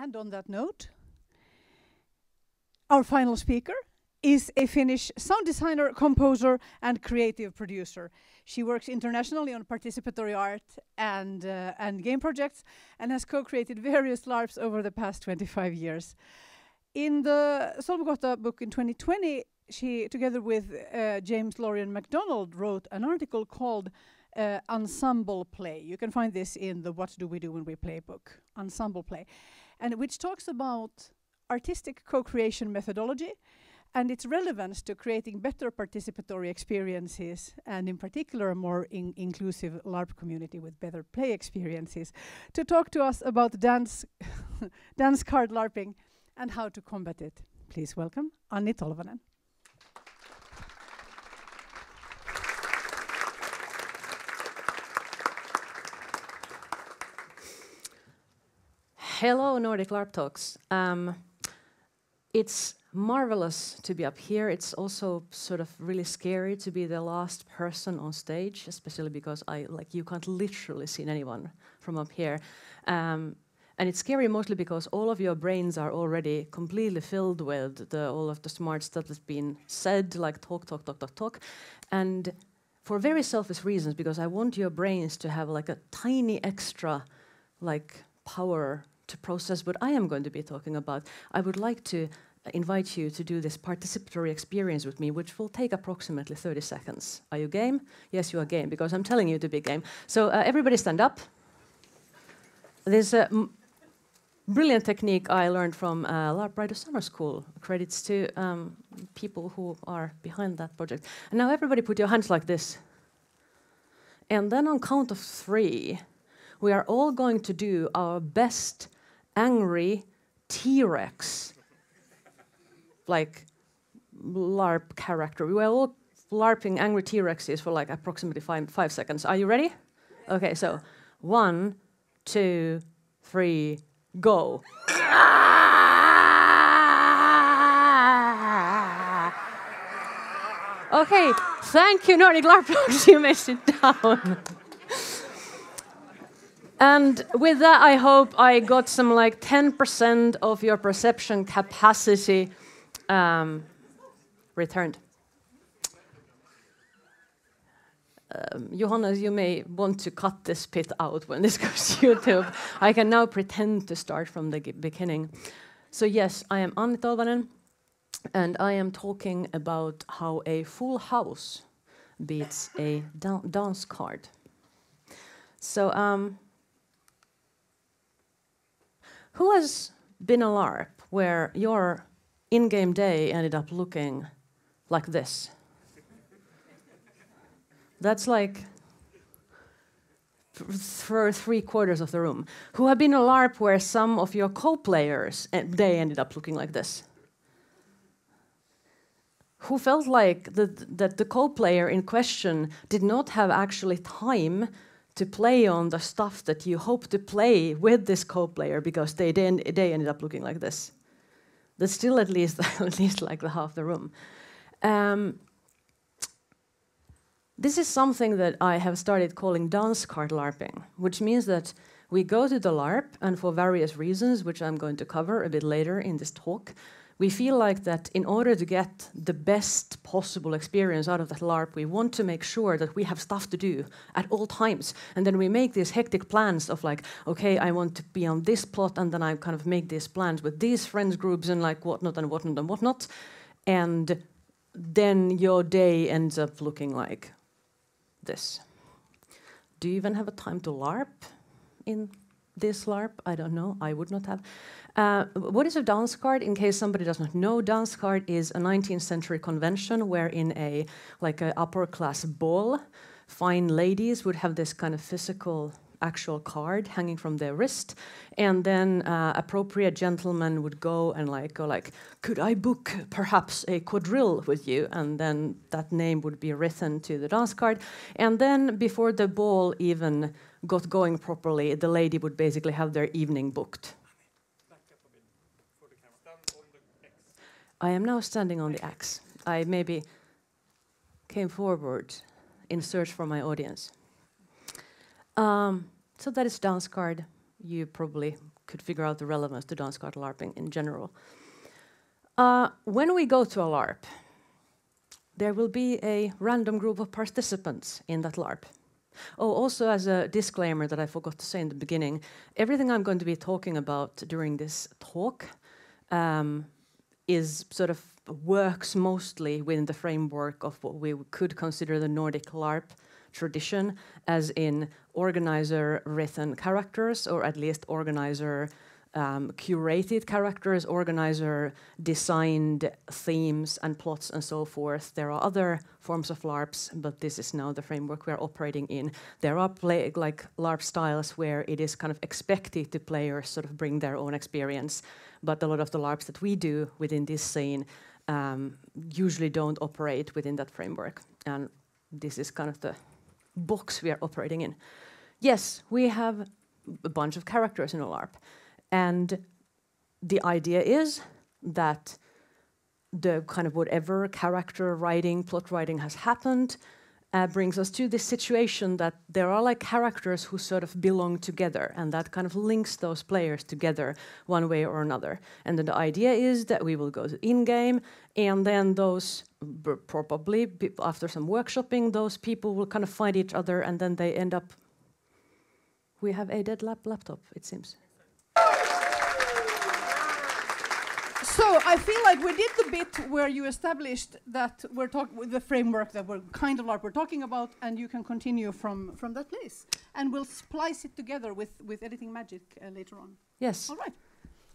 And on that note, our final speaker is a Finnish sound designer, composer, and creative producer. She works internationally on participatory art and, uh, and game projects and has co-created various LARPs over the past 25 years. In the Solmukohta book in 2020, she, together with uh, James Lórien MacDonald, wrote an article called uh, Ensemble Play. You can find this in the What Do We Do When We Play book, Ensemble Play, and which talks about artistic co-creation methodology and its relevance to creating better participatory experiences and in particular a more in inclusive LARP community with better play experiences. To talk to us about dance, dance card LARPing and how to combat it, please welcome Anni Tolvanen. Hello, Nordic LARP Talks. Um, it's marvelous to be up here. It's also sort of really scary to be the last person on stage, especially because I like you can't literally see anyone from up here. Um, and it's scary mostly because all of your brains are already completely filled with the, all of the smart stuff that's been said, like talk, talk, talk, talk, talk. And for very selfish reasons, because I want your brains to have like a tiny extra like power to process what I am going to be talking about. I would like to invite you to do this participatory experience with me, which will take approximately 30 seconds. Are you game? Yes, you are game, because I'm telling you to be game. So uh, everybody stand up. There's a brilliant technique I learned from uh, LARP Writer Summer School. Credits to um, people who are behind that project. And now everybody put your hands like this. And then on count of three, we are all going to do our best angry T-Rex like LARP character. We were all LARPing angry T-Rexes for like approximately five, five seconds. Are you ready? Okay, so one, two, three, go. okay, thank you, Nordic LARP You may sit down. And with that, I hope I got some like 10% of your perception capacity um, returned. Um, Johannes, you may want to cut this bit out when this goes to YouTube. I can now pretend to start from the beginning. So yes, I am Anni Tolvanen, and I am talking about how a full house beats a da dance card. So, um, who has been a LARP where your in-game day ended up looking like this. That's like for three quarters of the room. Who have been a LARP where some of your co-players they ended up looking like this. Who felt like the, that the co-player in question did not have actually time to play on the stuff that you hope to play with this co-player because they, they ended up looking like this. That's still at least at least like the half the room. Um, this is something that I have started calling dance card LARPing, which means that we go to the LARP, and for various reasons, which I'm going to cover a bit later in this talk, we feel like that in order to get the best possible experience out of that LARP, we want to make sure that we have stuff to do at all times. And then we make these hectic plans of like, okay, I want to be on this plot, and then I kind of make these plans with these friends groups and like whatnot and whatnot and whatnot. And then your day ends up looking like this. Do you even have a time to LARP in this LARP? I don't know. I would not have. Uh, what is a dance card? In case somebody does not know, dance card is a 19th century convention where in a like an upper class ball, fine ladies would have this kind of physical actual card hanging from their wrist and then uh, appropriate gentlemen would go and like go like could i book perhaps a quadrille with you and then that name would be written to the dance card and then before the ball even got going properly the lady would basically have their evening booked I am now standing on the axe. I maybe came forward in search for my audience. Um, so that is dance card. You probably could figure out the relevance to dance card LARPing in general. Uh, when we go to a LARP, there will be a random group of participants in that LARP. Oh, also as a disclaimer that I forgot to say in the beginning, everything I'm going to be talking about during this talk um, is sort of works mostly within the framework of what we could consider the Nordic LARP tradition, as in organizer written characters, or at least organizer um, curated characters, organizer designed themes and plots and so forth. There are other forms of LARPs, but this is now the framework we are operating in. There are play, like LARP styles where it is kind of expected to players sort of bring their own experience, but a lot of the LARPs that we do within this scene um, usually don't operate within that framework. And this is kind of the box we are operating in. Yes, we have a bunch of characters in a LARP. And the idea is that the kind of whatever character writing, plot writing has happened, uh, brings us to this situation that there are like characters who sort of belong together, and that kind of links those players together one way or another. And then the idea is that we will go to in game, and then those probably after some workshopping, those people will kind of find each other, and then they end up. We have a dead lap laptop, it seems. So I feel like we did the bit where you established that we're talking with the framework that we're kind of like we're talking about, and you can continue from from that place, and we'll splice it together with with editing magic uh, later on. Yes. All right.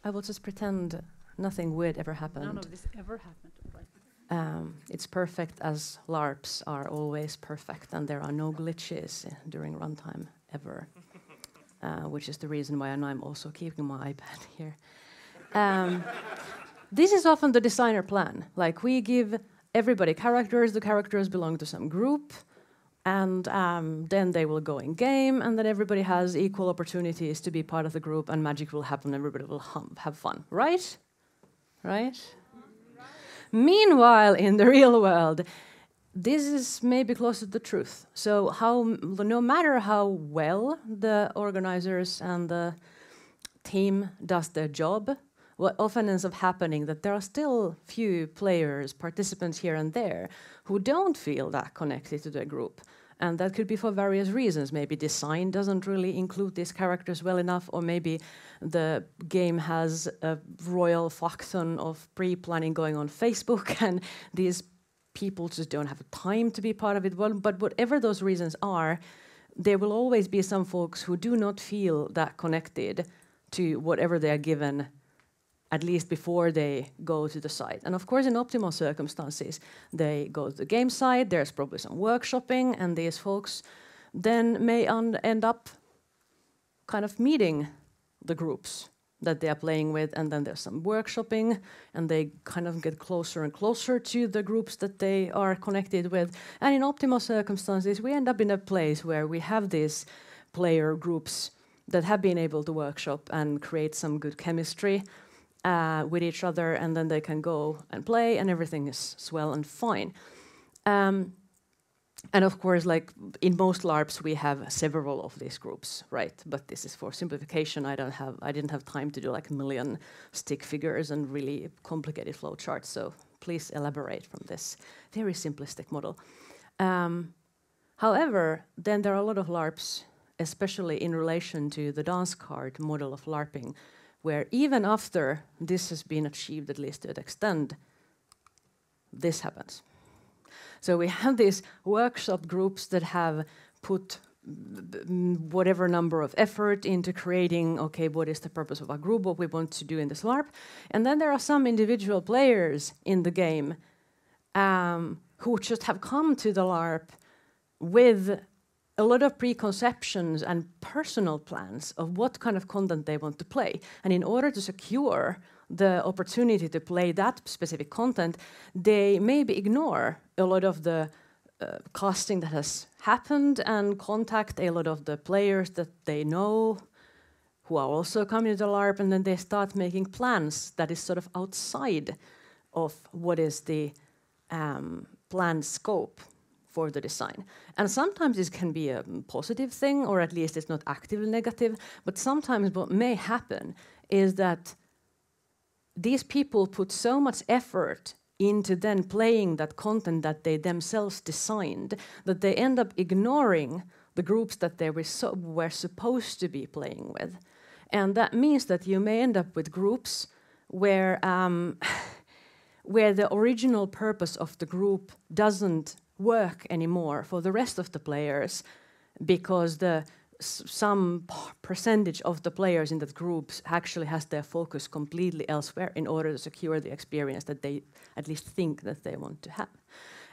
I will just pretend nothing weird ever happened. None of this ever happened. Right. Um, it's perfect as LARPs are always perfect, and there are no glitches during runtime ever, uh, which is the reason why I'm also keeping my iPad here. Um, this is often the designer plan. Like we give everybody characters, the characters belong to some group, and um, then they will go in game, and then everybody has equal opportunities to be part of the group, and magic will happen, everybody will hum, have fun, right? Right? Meanwhile, in the real world, this is maybe closer to the truth. So, how no matter how well the organizers and the team does their job, what often ends up happening that there are still few players, participants here and there, who don't feel that connected to the group. And that could be for various reasons. Maybe design doesn't really include these characters well enough, or maybe the game has a royal facton of pre planning going on Facebook, and these people just don't have time to be part of it. Well, but whatever those reasons are, there will always be some folks who do not feel that connected to whatever they are given at least before they go to the site. And of course, in optimal circumstances, they go to the game site, there's probably some workshopping, and these folks then may end up kind of meeting the groups that they are playing with, and then there's some workshopping, and they kind of get closer and closer to the groups that they are connected with. And in optimal circumstances, we end up in a place where we have these player groups that have been able to workshop and create some good chemistry uh, with each other, and then they can go and play, and everything is swell and fine. Um, and of course, like in most LARPs, we have several of these groups, right? But this is for simplification. I don't have, I didn't have time to do like a million stick figures and really complicated flow charts. So please elaborate from this very simplistic model. Um, however, then there are a lot of LARPs, especially in relation to the dance card model of LARPing, where even after this has been achieved, at least to an extent, this happens. So we have these workshop groups that have put whatever number of effort into creating okay what is the purpose of our group what we want to do in this larp and then there are some individual players in the game um, who just have come to the larp with a lot of preconceptions and personal plans of what kind of content they want to play. And in order to secure the opportunity to play that specific content, they maybe ignore a lot of the uh, casting that has happened and contact a lot of the players that they know who are also coming to the LARP, and then they start making plans that is sort of outside of what is the um, planned scope for the design. And sometimes this can be a positive thing, or at least it's not actively negative. But sometimes what may happen is that these people put so much effort into then playing that content that they themselves designed that they end up ignoring the groups that they were, so, were supposed to be playing with. And that means that you may end up with groups where, um, where the original purpose of the group doesn't work anymore for the rest of the players because the some percentage of the players in that group actually has their focus completely elsewhere in order to secure the experience that they at least think that they want to have.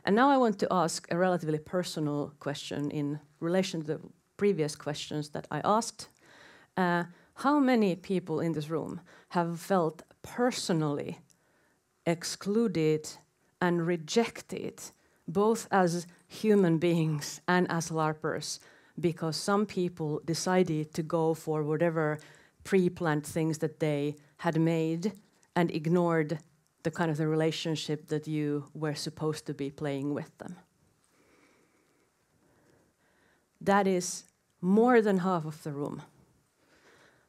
And now I want to ask a relatively personal question in relation to the previous questions that I asked. Uh, how many people in this room have felt personally excluded and rejected, both as human beings and as LARPers, because some people decided to go for whatever pre-planned things that they had made and ignored the kind of the relationship that you were supposed to be playing with them. That is more than half of the room.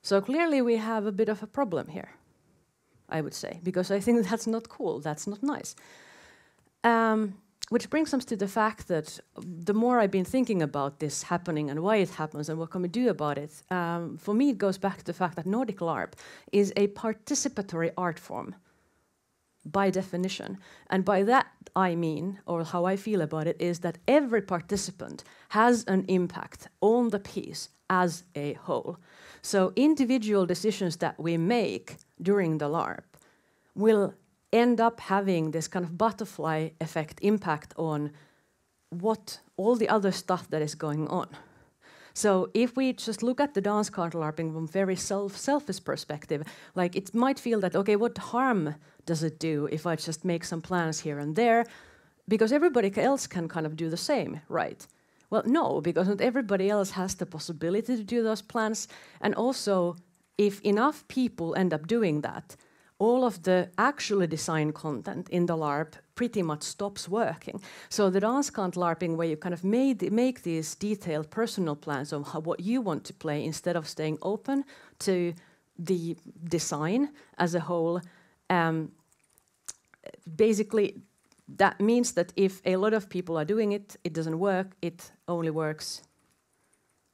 So clearly we have a bit of a problem here, I would say, because I think that's not cool, that's not nice. Um, which brings us to the fact that the more I've been thinking about this happening and why it happens and what can we do about it, um, for me it goes back to the fact that Nordic LARP is a participatory art form by definition. And by that I mean, or how I feel about it, is that every participant has an impact on the piece as a whole. So individual decisions that we make during the LARP will end up having this kind of butterfly effect impact on what all the other stuff that is going on. So if we just look at the dance card LARPing from very self selfish perspective, like it might feel that okay, what harm does it do if I just make some plans here and there? Because everybody else can kind of do the same, right? Well, no, because not everybody else has the possibility to do those plans. And also, if enough people end up doing that, all of the actually designed content in the LARP pretty much stops working. So the dance card LARPing, where you kind of made, make these detailed personal plans of how, what you want to play instead of staying open to the design as a whole. Um, basically, that means that if a lot of people are doing it, it doesn't work. It only works.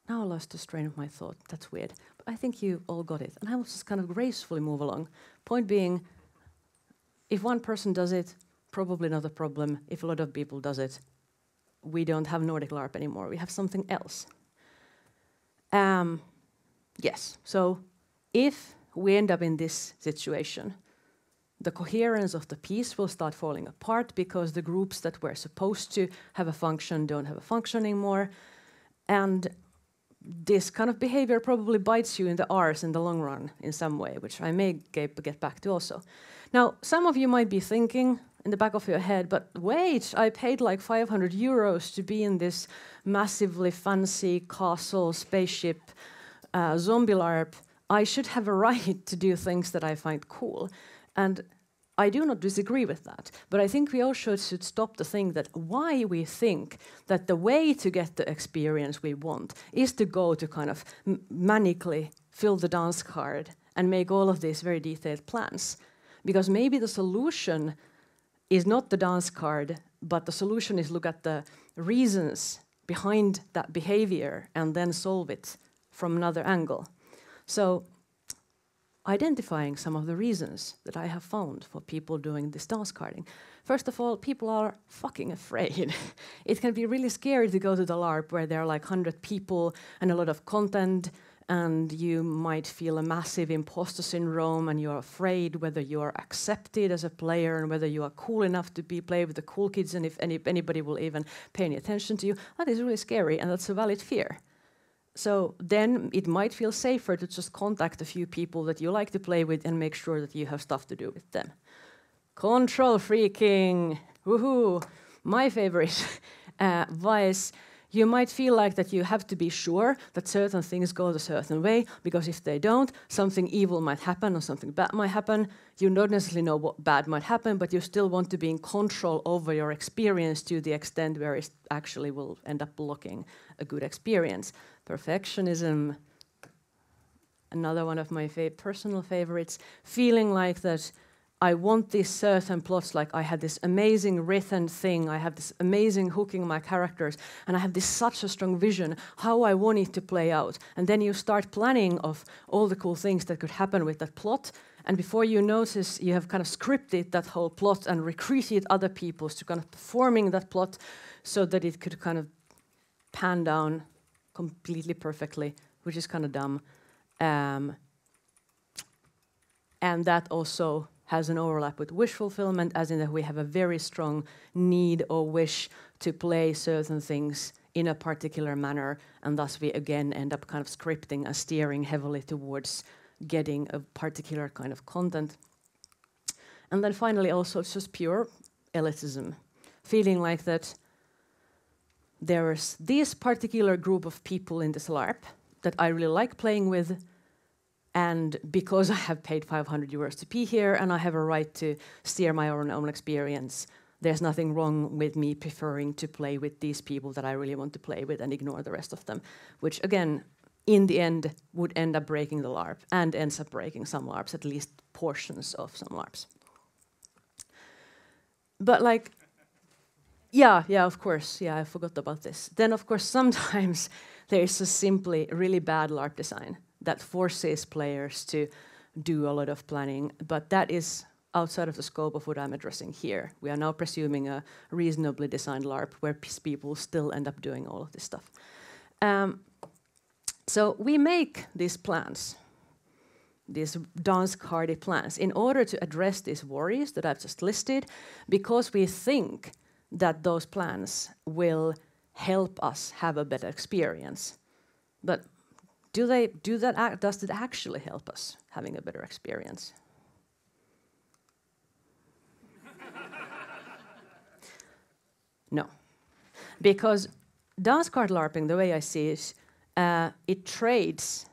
Now I lost the strain of my thought. That's weird. I think you all got it. And I will just kind of gracefully move along. Point being, if one person does it, probably not a problem. If a lot of people does it, we don't have Nordic LARP anymore. We have something else. Um, yes, so if we end up in this situation, the coherence of the piece will start falling apart because the groups that were supposed to have a function don't have a function anymore. And this kind of behavior probably bites you in the arse in the long run in some way, which I may get, back to also. Now, some of you might be thinking in the back of your head, but wait, I paid like 500 euros to be in this massively fancy castle spaceship uh, zombie LARP. I should have a right to do things that I find cool. And I do not disagree with that, but I think we also should stop to think that why we think that the way to get the experience we want is to go to kind of manically fill the dance card and make all of these very detailed plans. Because maybe the solution is not the dance card, but the solution is look at the reasons behind that behavior and then solve it from another angle. So identifying some of the reasons that I have found for people doing this dance carding. First of all, people are fucking afraid. it can be really scary to go to the LARP where there are like 100 people and a lot of content, and you might feel a massive imposter syndrome and you're afraid whether you are accepted as a player and whether you are cool enough to be play with the cool kids and if any, anybody will even pay any attention to you. That is really scary and that's a valid fear. So then it might feel safer to just contact a few people that you like to play with and make sure that you have stuff to do with them. Control freaking, woohoo! My favorite uh, vice you might feel like that you have to be sure that certain things go a certain way because if they don't, something evil might happen or something bad might happen. You don't necessarily know what bad might happen, but you still want to be in control over your experience to the extent where it actually will end up blocking a good experience. Perfectionism, another one of my fa personal favorites, feeling like that I want these certain plots, like I had this amazing written thing, I have this amazing hooking my characters, and I have this such a strong vision how I want it to play out. And then you start planning of all the cool things that could happen with that plot, and before you notice, you have kind of scripted that whole plot and recruited other people to kind of performing that plot so that it could kind of pan down completely perfectly, which is kind of dumb. Um, and that also has an overlap with wish fulfillment, as in that we have a very strong need or wish to play certain things in a particular manner, and thus we again end up kind of scripting and steering heavily towards getting a particular kind of content. And then finally, also just pure elitism, feeling like that there's this particular group of people in this LARP that I really like playing with, and because I have paid 500 euros to be here and I have a right to steer my own, own experience, there's nothing wrong with me preferring to play with these people that I really want to play with and ignore the rest of them, which again, in the end, would end up breaking the LARP and ends up breaking some LARPs, at least portions of some LARPs. But like, yeah, yeah, of course, yeah, I forgot about this. Then, of course, sometimes there is a simply really bad LARP design that forces players to do a lot of planning, but that is outside of the scope of what I'm addressing here. We are now presuming a reasonably designed LARP where people still end up doing all of this stuff. Um, so we make these plans, these dance-cardy plans, in order to address these worries that I've just listed, because we think that those plans will help us have a better experience. But do they do that? Does it actually help us having a better experience? no, because dance card LARPing, the way I see it, uh, it trades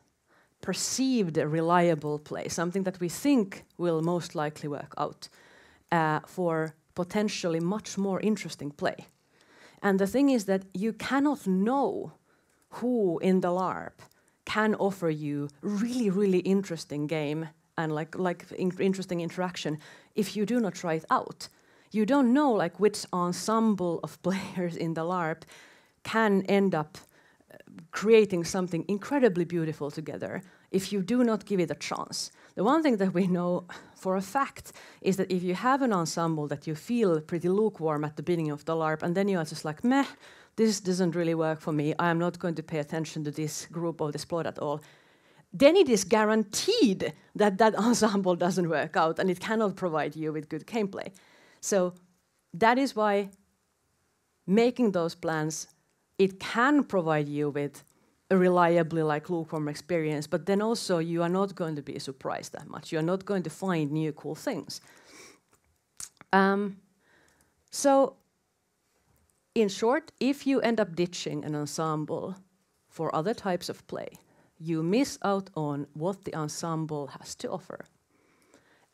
perceived reliable play, something that we think will most likely work out, uh, for potentially much more interesting play. And the thing is that you cannot know who in the LARP can offer you really, really interesting game and like like in interesting interaction if you do not try it out. You don't know like which ensemble of players in the LARP can end up uh, creating something incredibly beautiful together if you do not give it a chance. The one thing that we know for a fact is that if you have an ensemble that you feel pretty lukewarm at the beginning of the LARP and then you are just like meh, this doesn't really work for me, I am not going to pay attention to this group or this plot at all, then it is guaranteed that that ensemble doesn't work out and it cannot provide you with good gameplay. So that is why making those plans, it can provide you with a reliably like lukewarm experience, but then also you are not going to be surprised that much. You are not going to find new cool things. Um, so in short, if you end up ditching an ensemble for other types of play, you miss out on what the ensemble has to offer.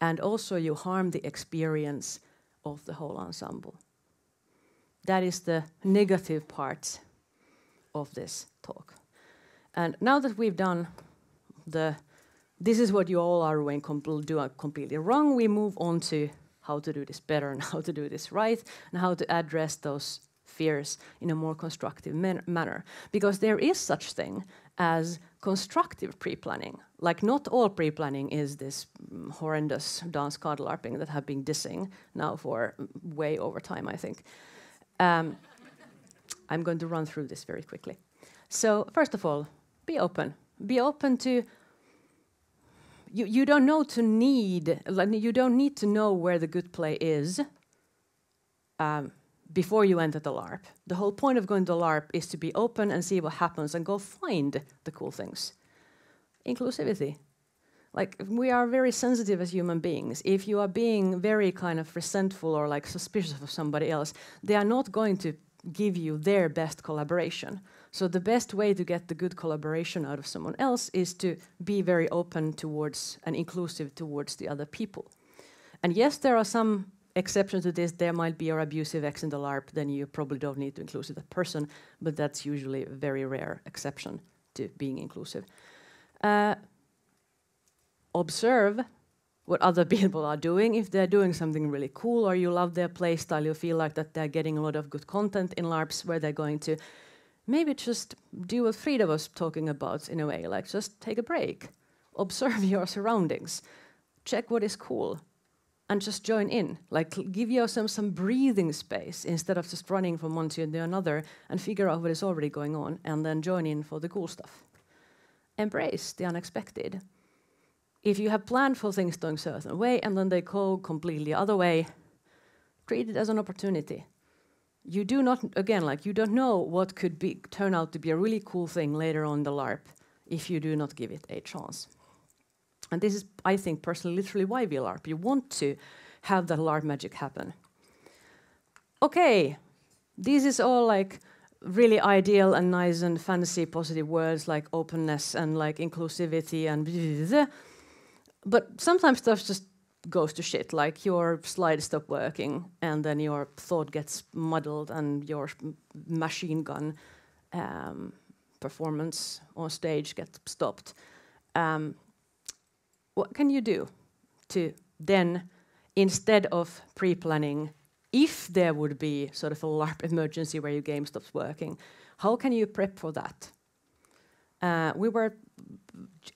And also, you harm the experience of the whole ensemble. That is the negative part of this talk. And now that we've done the this is what you all are doing, compl do completely wrong, we move on to how to do this better and how to do this right and how to address those fears in a more constructive man manner. Because there is such thing as constructive pre-planning. Like not all pre-planning is this mm, horrendous dance card LARPing that have been dissing now for way over time, I think. Um, I'm going to run through this very quickly. So first of all, be open. Be open to you, you don't know to need like you don't need to know where the good play is um, before you enter the LARP. The whole point of going to LARP is to be open and see what happens and go find the cool things. Inclusivity. Like we are very sensitive as human beings. If you are being very kind of resentful or like suspicious of somebody else, they are not going to give you their best collaboration. So the best way to get the good collaboration out of someone else is to be very open towards and inclusive towards the other people. And yes, there are some exceptions to this. There might be your abusive ex in the LARP, then you probably don't need to include that person, but that's usually a very rare exception to being inclusive. Uh, observe what other people are doing. If they're doing something really cool or you love their playstyle, you feel like that they're getting a lot of good content in LARPs where they're going to maybe just do what Frida was talking about in a way, like just take a break, observe your surroundings, check what is cool, and just join in. Like give yourself some breathing space instead of just running from one to the another and figure out what is already going on and then join in for the cool stuff. Embrace the unexpected. If you have planned for things going a certain way and then they go completely other way, treat it as an opportunity you do not again like you don't know what could be turn out to be a really cool thing later on the larp if you do not give it a chance and this is i think personally literally why we larp. You want to have that larp magic happen. Okay this is all like really ideal and nice and fancy positive words like openness and like inclusivity and blah, blah, blah. but sometimes stuff just goes to shit like your slide stop working and then your thought gets muddled and your machine gun um, performance on stage gets stopped. Um, what can you do to then instead of pre-planning if there would be sort of a larp emergency where your game stops working how can you prep for that uh, we were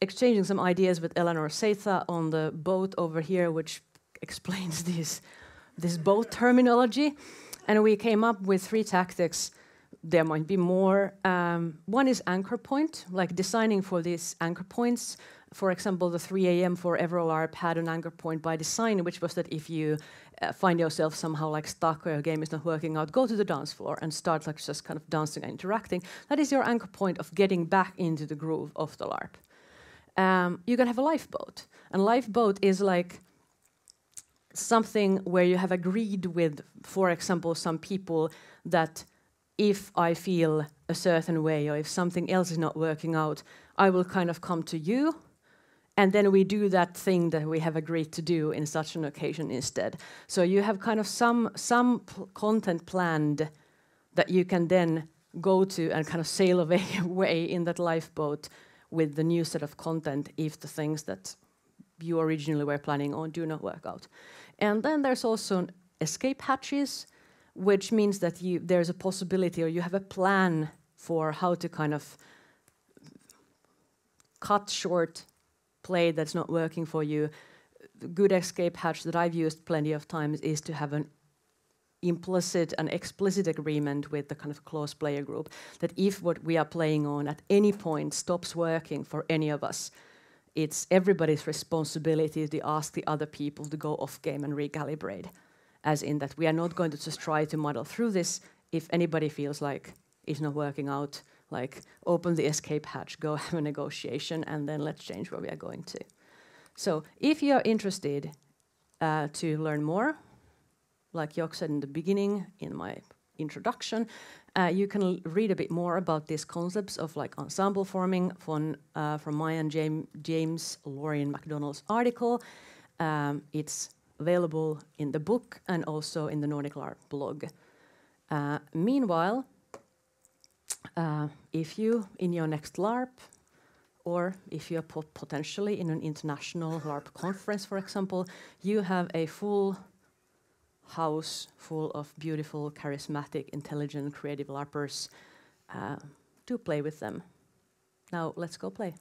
exchanging some ideas with Eleanor Saitta on the boat over here, which explains this, this boat terminology. And we came up with three tactics. There might be more. Um, one is anchor point, like designing for these anchor points. For example, the 3 a.m. for EverLARP had an anchor point by design, which was that if you uh, find yourself somehow like stuck or your game is not working out, go to the dance floor and start like just kind of dancing and interacting. That is your anchor point of getting back into the groove of the LARP um, you can have a lifeboat. And lifeboat is like something where you have agreed with, for example, some people that if I feel a certain way or if something else is not working out, I will kind of come to you. And then we do that thing that we have agreed to do in such an occasion instead. So you have kind of some some content planned that you can then go to and kind of sail away, away in that lifeboat with the new set of content if the things that you originally were planning on do not work out. And then there's also escape hatches, which means that you, there's a possibility or you have a plan for how to kind of cut short play that's not working for you. The good escape hatch that I've used plenty of times is to have an implicit and explicit agreement with the kind of close player group that if what we are playing on at any point stops working for any of us, it's everybody's responsibility to ask the other people to go off game and recalibrate. As in that we are not going to just try to muddle through this. If anybody feels like it's not working out, like open the escape hatch, go have a negotiation, and then let's change where we are going to. So if you are interested uh, to learn more like Jok said in the beginning in my introduction, uh, you can read a bit more about these concepts of like ensemble forming from, uh, from my and James, James Lórien MacDonald's article. Um, it's available in the book and also in the Nordic LARP blog. Uh, meanwhile, uh, if you, in your next LARP, or if you're potentially in an international LARP conference, for example, you have a full house full of beautiful, charismatic, intelligent, creative LARPers. Uh, play with them. Now, let's go play.